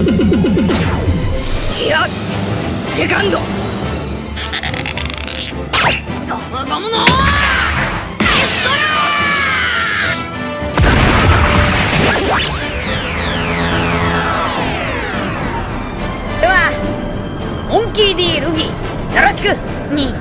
いやセカンド。ゴこゴムのではモンキー D ルフィよろしくに